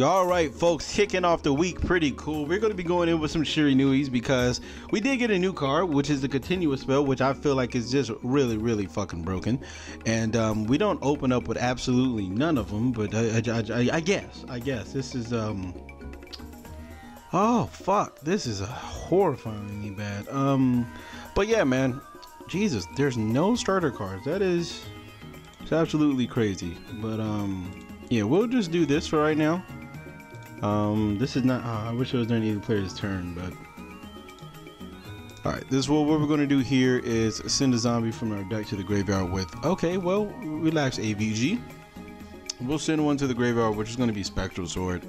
All right, folks, kicking off the week pretty cool. We're going to be going in with some Shiranuis because we did get a new card, which is the continuous spell, which I feel like is just really, really fucking broken. And um, we don't open up with absolutely none of them, but I, I, I, I guess, I guess this is um. Oh fuck, this is horrifyingly bad. Um, but yeah, man, Jesus, there's no starter cards. That is, it's absolutely crazy. But um, yeah, we'll just do this for right now. Um, this is not. Uh, I wish it was during either player's turn, but. Alright, this is what, what we're going to do here is send a zombie from our deck to the graveyard with, okay, well, relax AVG. We'll send one to the graveyard, which is going to be Spectral Sword.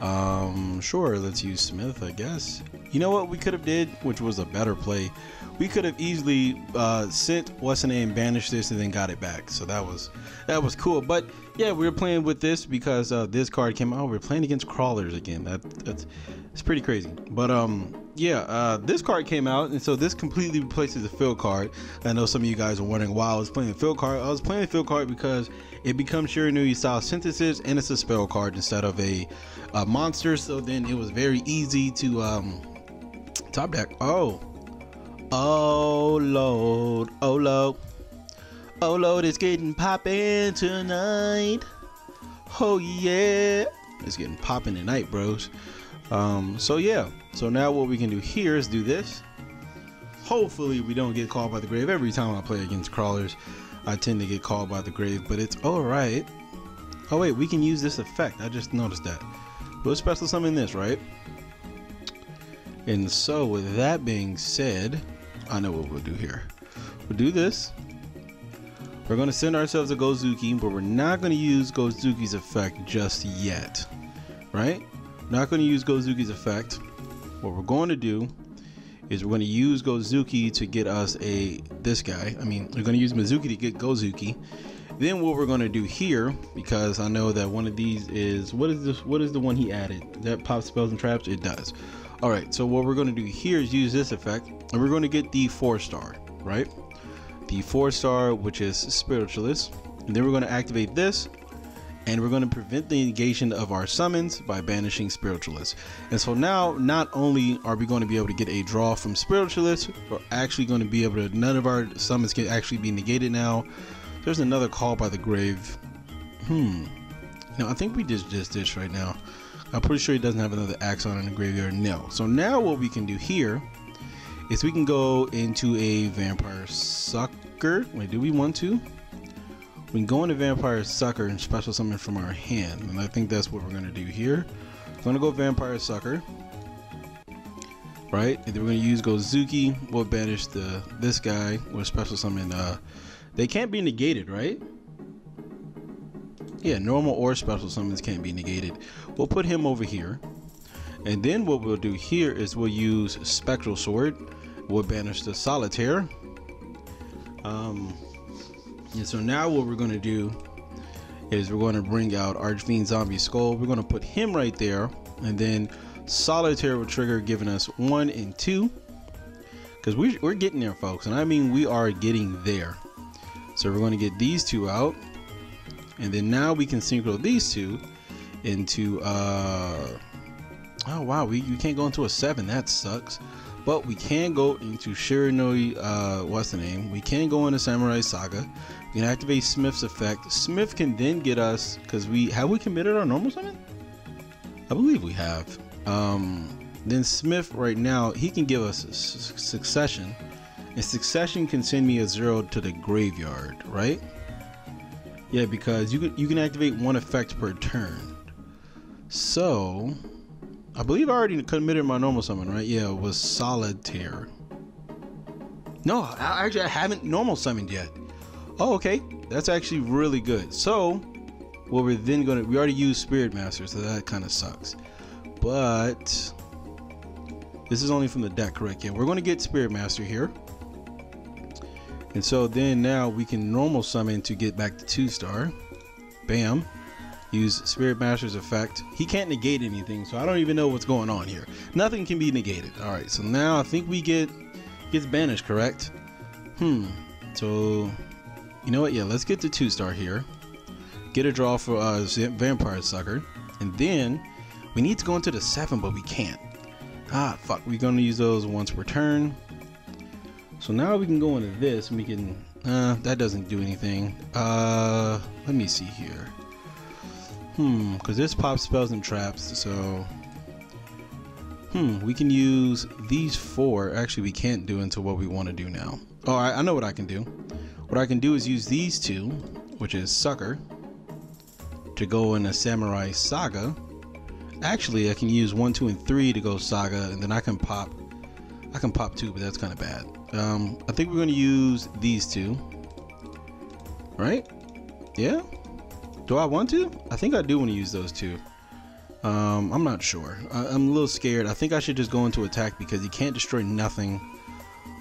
Um, sure, let's use Smith, I guess. You know what we could have did, which was a better play? We could have easily uh, sent what's the name, banished this, and then got it back. So that was that was cool. But yeah, we were playing with this because uh, this card came out. We are playing against Krawlers again. That that's it's pretty crazy. But um, yeah, uh, this card came out, and so this completely replaces the field card. I know some of you guys are wondering why I was playing the field card. I was playing the field card because it becomes Shiranui style synthesis, and it's a spell card instead of a, a monster. So then it was very easy to um, top deck. Oh, oh lord, oh lord. Oh Lord, it's getting poppin' tonight. Oh yeah, it's getting poppin' tonight, bros. Um, so yeah, so now what we can do here is do this. Hopefully we don't get called by the grave. Every time I play against Krawlers, I tend to get called by the grave, but it's alright. Oh wait, we can use this effect. I just noticed that. We'll special summon this, right? And so with that being said, I know what we'll do here. We'll do this. We're going to send ourselves a Gozuki, but we're not going to use Gozuki's effect just yet. Right? Not going to use Gozuki's effect. What we're going to do is we're going to use Gozuki to get us a this guy. I mean, we're going to use Mezuki to get Gozuki. Then what we're going to do here, because I know that one of these is what is this? What is the one he added? That pop spells and traps. It does. All right. So what we're going to do here is use this effect, and we're going to get the four star. Right the four star, which is Spiritualist. And then we're going to activate this, and we're going to prevent the negation of our summons by banishing Spiritualist. And so now, not only are we going to be able to get a draw from Spiritualist, we're actually going to be able to, none of our summons can actually be negated now. There's another call by the grave. Hmm. No, I think we did just this right now. I'm pretty sure he doesn't have another Axon in the graveyard. No. So now what we can do here is we can go into a vampire sucker. Wait, do we want to? We can go into vampire sucker and special summon from our hand, and I think that's what we're gonna do here. We're gonna go vampire sucker, right? And then we're gonna use Gozuki. We'll banish the this guy. We'll special summon. Uh, they can't be negated, right? Yeah, normal or special summons can't be negated. We'll put him over here. And then what we'll do here is we'll use Spectral Sword we'll banish the solitaire. Um, and so now what we're going to do is we're going to bring out Archfiend Zombie Skull. We're going to put him right there, and then solitaire will trigger, giving us one and two. Because we, we're getting there, folks, and I mean we are getting there. So we're going to get these two out, and then now we can synchro these two into. Uh, oh wow, we you can't go into a seven. That sucks. But we can go into Shiranui, uh, what's the name? We can go into Samurai Saga. We can activate Smith's effect. Smith can then get us, because we, have we committed our normal summon? I believe we have. Um, then Smith right now, he can give us succession. And succession can send me a zero to the graveyard, right? Yeah, because you can, you can activate one effect per turn. So, I believe I already committed my normal summon, right? Yeah, it was Solitaire. No, I, actually I haven't normal summoned yet. Oh, okay. That's actually really good. So, what we're then gonna we already used Spirit Master, so that kind of sucks. But this is only from the deck, correct? Yeah, we're gonna get Spirit Master here. And so then now we can normal summon to get back to two star. Bam use Spirit Master's effect. He can't negate anything, so I don't even know what's going on here. Nothing can be negated. All right, so now I think we get gets banished, correct? Hmm. So, you know what? Yeah, let's get the two star here. Get a draw for uh, Vampire Sucker. And then we need to go into the seven, but we can't. Ah, fuck. We're gonna use those once per turn. So now we can go into this and we can. Uh, that doesn't do anything. Uh, let me see here. Hmm, because this pops spells and traps, so. Hmm, we can use these four. Actually, we can't do until what we want to do now. Oh, I, I know what I can do. What I can do is use these two, which is Sucker, to go in a Samurai Saga. Actually, I can use one, two, and three to go Saga, and then I can pop. I can pop two, but that's kind of bad. Um, I think we're going to use these two. Right? Yeah? Do I want to? I think I do want to use those two. Um, I'm not sure. I, I'm a little scared. I think I should just go into attack because you can't destroy nothing.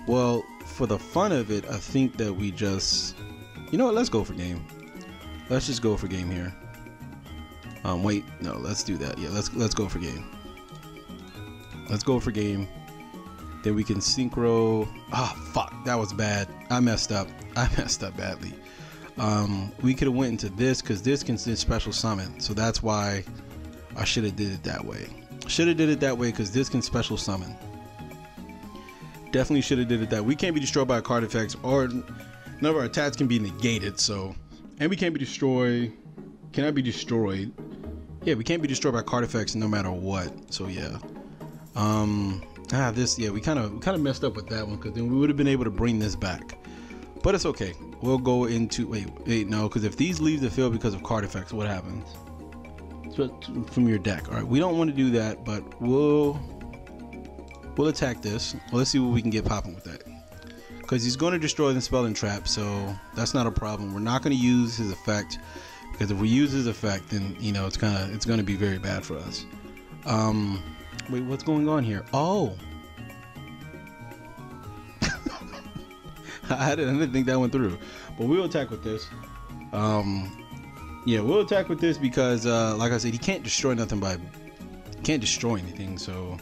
Well, for the fun of it, I think that we just... You know what? Let's go for game. Let's just go for game here. Um, wait, no, let's do that. Yeah, let's let's go for game. Let's go for game. Then we can synchro. Ah, oh, fuck, that was bad. I messed up. I messed up badly. Um, we could have went into this because this can special summon. So that's why I should have did it that way. Should have did it that way because this can special summon. Definitely should have did it that. We can't be destroyed by card effects or none of our attacks can be negated. So, and we can't be destroyed. Cannot be destroyed yeah, we can't be destroyed by card effects no matter what. So yeah. Um ah this yeah, we kind of kind of messed up with that one cuz then we would have been able to bring this back. But it's okay. We'll go into wait, wait no, cuz if these leave the field because of card effects, what happens? So, from your deck. All right, we don't want to do that, but we'll we'll attack this. Well, let's see what we can get popping with that. Because he's going to destroy the spell and trap, so that's not a problem. We're not going to use his effect because if we use his effect, then you know it's kind of it's going to be very bad for us. Um, wait, what's going on here? Oh, I, didn't, I didn't think that went through, but we'll attack with this. Um, yeah, we'll attack with this because, uh, like I said, he can't destroy nothing by he can't destroy anything. So,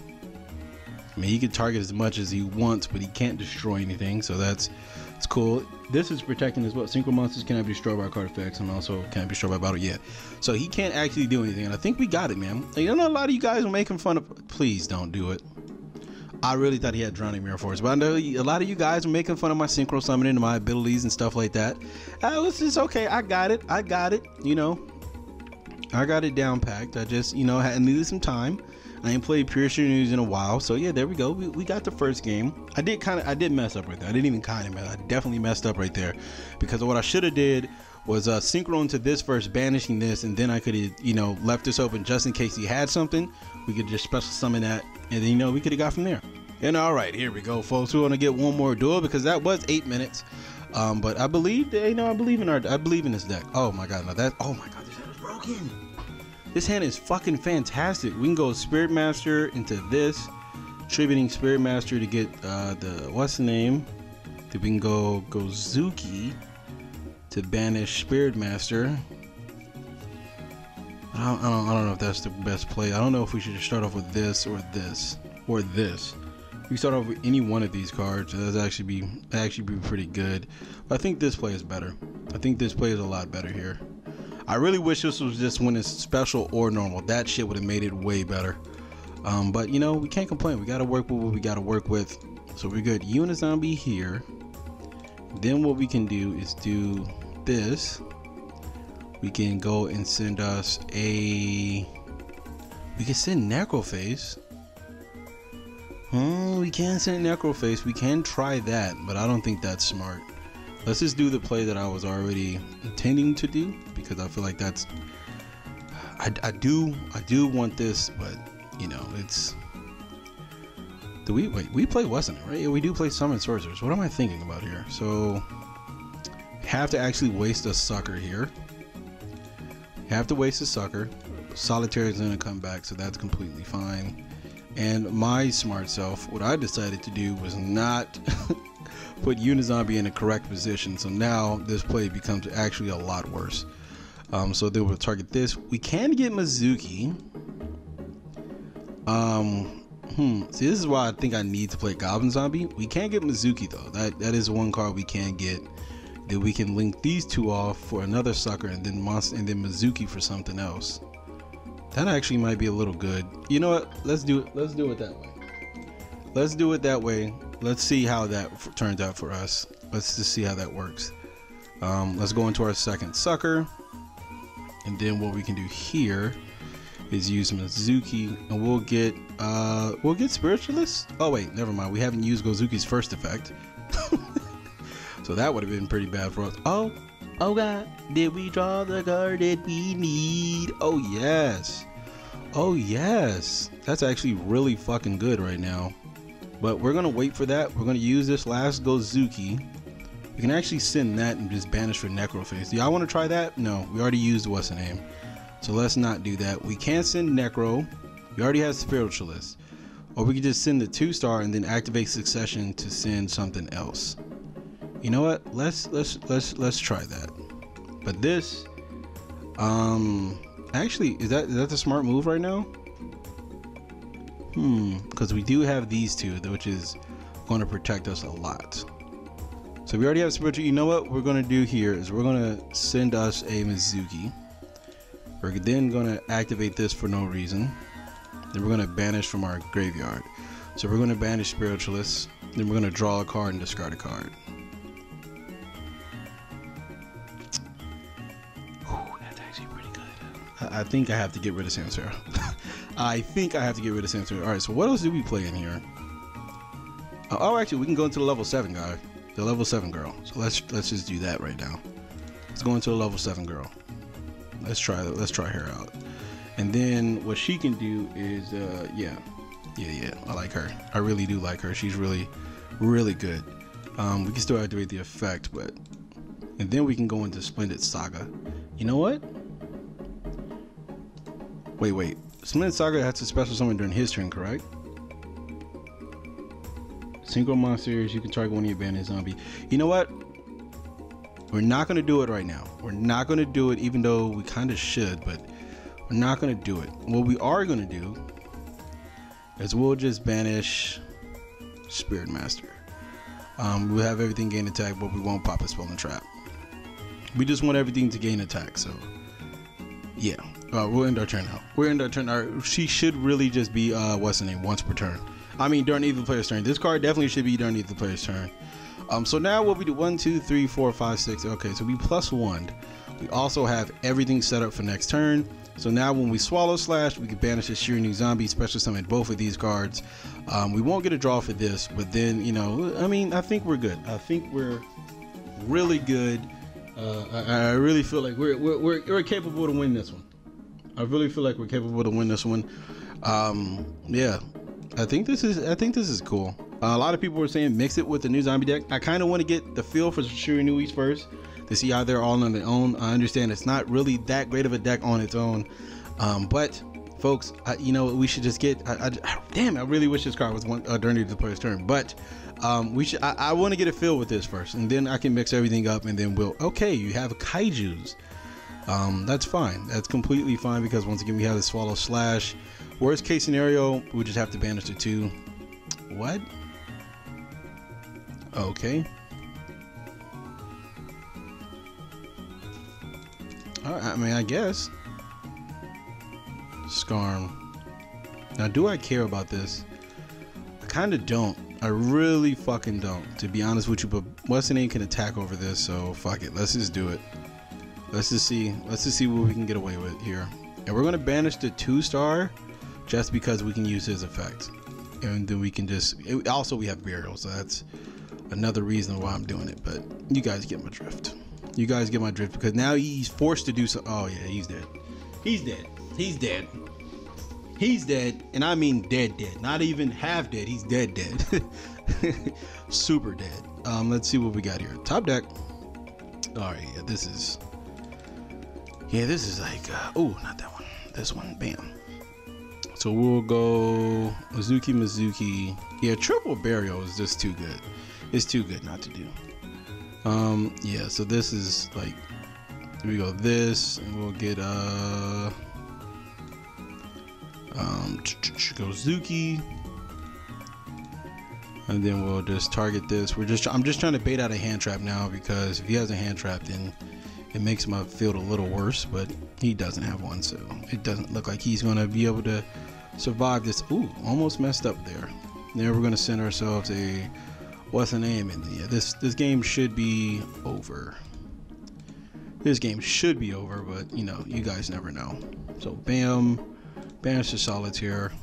I mean, he can target as much as he wants, but he can't destroy anything. So that's it's cool. This is protecting as well. Synchro monsters cannot be destroyed by card effects and also can't be destroyed by battle yet. So he can't actually do anything. And I think we got it, man. You know, a lot of you guys are making fun of. Please don't do it. I really thought he had Drowning Mirror Force, but I know a lot of you guys are making fun of my synchro summoning and my abilities and stuff like that. Uh, it's just okay. I got it. I got it. You know, I got it down packed. I just, you know, had needed some time. I ain't played Pure News in a while, so yeah, there we go. We, we got the first game. I did kind of, I did mess up right there. I didn't even kind of mess. I definitely messed up right there because what I should have did was uh, synchro to this first, banishing this, and then I could have, you know, left this open just in case he had something. We could just special summon that, and then you know we could have got from there. And all right, here we go, folks. We want to get one more duel because that was eight minutes. Um, but I believe, you know, I believe in our, I believe in this deck. Oh my god, no, that, oh my god, this head is broken. This hand is fucking fantastic. We can go Spirit Master into this, tributing Spirit Master to get uh, the what's the name? Then we can go Gozuki to banish Spirit Master. I don't, I don't, I don't know if that's the best play. I don't know if we should just start off with this or this or this. We start off with any one of these cards. That's actually be actually be pretty good. But I think this play is better. I think this play is a lot better here. I really wish this was just when it's special or normal. That shit would have made it way better. Um, but you know, we can't complain. We got to work with what we got to work with. So we're good. Unizombie here. Then what we can do is do this. We can go and send us a. We can send Necroface. Hmm, we can send Necroface. We can try that, but I don't think that's smart. Let's just do the play that I was already intending to do because I feel like that's I, I do I do want this, but you know it's. Do we wait? We play wasn't right? Yeah, we do play summon sorcerers. What am I thinking about here? So have to actually waste a sucker here. Have to waste a sucker. Solitaire is gonna come back, so that's completely fine. And my smart self, what I decided to do was not put Unizombie in the correct position. So now this play becomes actually a lot worse. Um, so they will target this. We can get Mezuki. Um, hmm. See, this is why I think I need to play Goblin Zombie. We can't get Mezuki though. That that is one card we can get. That we can link these two off for another sucker, and then monster, and then Mezuki for something else. That actually might be a little good. You know what? Let's do it. Let's do it that way. Let's do it that way. Let's see how that f- turns out for us. Let's just see how that works. Um, let's go into our second sucker. And then what we can do here is use Mezuki and we'll get uh we'll get spiritualist. Oh wait, never mind. We haven't used Gozuki's first effect. so that would have been pretty bad for us. Oh, oh god, did we draw the card that we need? Oh yes. Oh yes. That's actually really fucking good right now. But we're gonna wait for that. We're gonna use this last Gozuki. We can actually send that and just banish for Necroface. Do y'all want to try that? No, we already used what's the name. So let's not do that. We can't send Necro. We already have Spiritualist. Or we could just send the two star and then activate Succession to send something else. You know what? Let's let's let's let's try that. But this, um, actually, is that is that the smart move right now? Hmm, because we do have these two, which is going to protect us a lot. So we already have spiritual. You know what we're going to do here is we're going to send us a Mezuki. We're then going to activate this for no reason. Then we're going to banish from our graveyard. So we're going to banish spiritualists. Then we're going to draw a card and discard a card. I, think I have to get rid of Samsara. I think I have to get rid of Samsara. All right, so what else do we play in here? Oh, oh, actually, we can go into the level seven guy, the level seven girl. So let's let's just do that right now. Let's go into the level seven girl. Let's try let's try her out. And then what she can do is, uh, yeah, yeah, yeah. I like her. I really do like her. She's really, really good. Um, we can still activate the effect, but and then we can go into Splendid Saga. You know what? Wait, wait. Splendid Saga has to special summon during his turn, correct? Single monsters, you can target one of your bandit zombie. You know what? We're not gonna do it right now. We're not gonna do it, even though we kind of should, but we're not gonna do it. What we are gonna do is we'll just banish Spirit Master. Um, we'll have everything gain attack, but we won't pop a spell and trap. We just want everything to gain attack, so yeah. Uh, we'll end our turn now. We'll end our turn. Our, she should really just be uh, what's the name once per turn. I mean during either player's turn. This card definitely should be during either player's turn. Um, so now what we do one, two, three, four, five, six. Okay, so we plus one. We also have everything set up for next turn. So now when we swallow slash, we can banish a New zombie, special summon both of these cards. Um, we won't get a draw for this, but then you know, I mean, I think we're good. I think we're really good. Uh, I, I, really feel like we're, we're, we're we're capable to win this one. I really feel like we're capable to win this one. Um, yeah, I think this is I think this is cool. Uh, a lot of people were saying mix it with the new zombie deck. I kind of want to get the feel for Shiranuis first to see how they're all on their own. I understand it's not really that great of a deck on its own, um, but folks, I, you know we should just get. I, I, damn, I really wish this card was one uh, during the player's turn, but um, we should. I, I want to get a feel with this first, and then I can mix everything up, and then we'll. Okay, you have kaiju's. Um, that's fine. That's completely fine because once again we have the swallow slash. Worst case scenario, we just have to banish the two. What? Okay. I mean, I guess. Skarm. Now, do I care about this? I kind of don't. I really fucking don't, to be honest with you. But the name can attack over this, so fuck it. Let's just do it. Let's just see. Let's just see what we can get away with here. And we're gonna banish the two star, just because we can use his effect, and then we can just. It, also, we have burial, so that's another reason why I'm doing it. But you guys get my drift. You guys get my drift because now he's forced to do so. Oh yeah, he's dead. He's dead. He's dead. He's dead, and I mean dead, dead. Not even half dead. He's dead, dead. Super dead. Um, let's see what we got here. Top deck. All right, yeah, this is. Yeah, this is like. Uh, oh, not that one. This one. Bam. So we'll go Mezuki Mezuki. Yeah, triple burial is just too good. It's too good not to do. Um, yeah, so this is like here we go this and we'll get uh um Gozuki and then we'll just target this. We're just I'm just trying to bait out a hand trap now because if he has a hand trap then it makes my field a little worse, but he doesn't have one, so it doesn't look like he's gonna be able to survive this. Ooh, almost messed up there. Now we're gonna send ourselves a what's the name? And yeah, this this game should be over. This game should be over, but you know, you guys never know. So bam, banish the solitaire.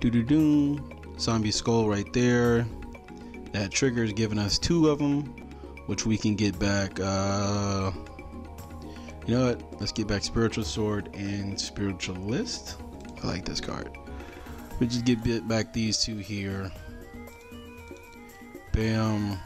Doo doo doo. Zombie skull right there. That trigger is giving us two of them, which we can get back. Uh, you know what? Let's get back spiritual sword and spiritualist. I like this card. We just get back these two here. Bam.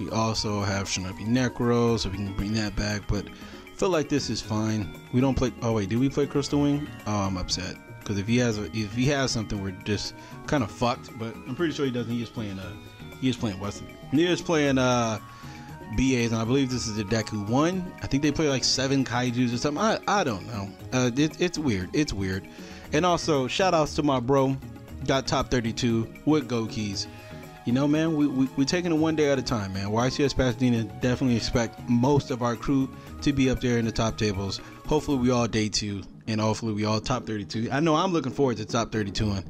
We also have Shinobi Necro, so we can bring that back. But I feel like this is fine. We don't play. Oh wait, do we play Crystal Wing? Oh, I'm upset because if he has a, if he has something, we're just kind of fucked. But I'm pretty sure he doesn't. He is playing uh he is playing Western. Is playing uh BAs, and I believe this is the who won. I think they play like seven kaijus or something. I I don't know. Uh, it, it's weird. It's weird. And also shout outs to my bro, got top 32 with Go Keys. You know, man, we, we, we're taking it one day at a time, man. YCS Pasadena definitely expect most of our crew to be up there in the top tables. Hopefully, we all day two, and hopefully, we all top 32. I know I'm looking forward to top 32. And,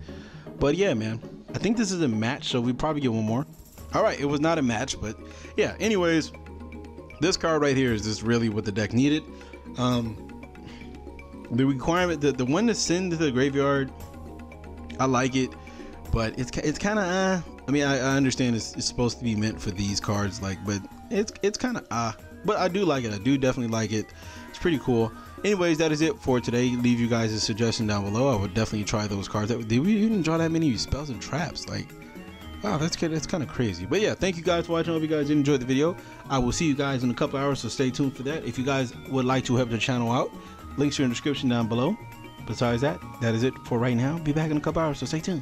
but yeah, man, I think this is a match, so we probably get one more. All right, it was not a match, but yeah. Anyways, this card right here is just really what the deck needed. Um, the requirement, the, the one to send to the graveyard, I like it, but it's it's kind of uh, I mean, I, I understand it's, it's, supposed to be meant for these cards, like, but it's it's kind of ah. Uh, but I do like it. I do definitely like it. It's pretty cool. Anyways, that is it for today. Leave you guys a suggestion down below. I would definitely try those cards. That, Did we even draw that many spells and traps? Like, wow, that's. That's kind of crazy. But yeah, thank you guys for watching. I hope you guys enjoyed the video. I will see you guys in a couple hours, so stay tuned for that. If you guys would like to help the channel out, links are in the description down below. Besides that, that is it for right now. Be back in a couple hours, so stay tuned.